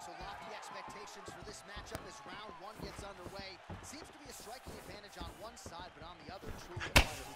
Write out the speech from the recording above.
right, so lofty expectations for this matchup as round one gets underway. Seems to be a striking advantage on one side, but on the other, truly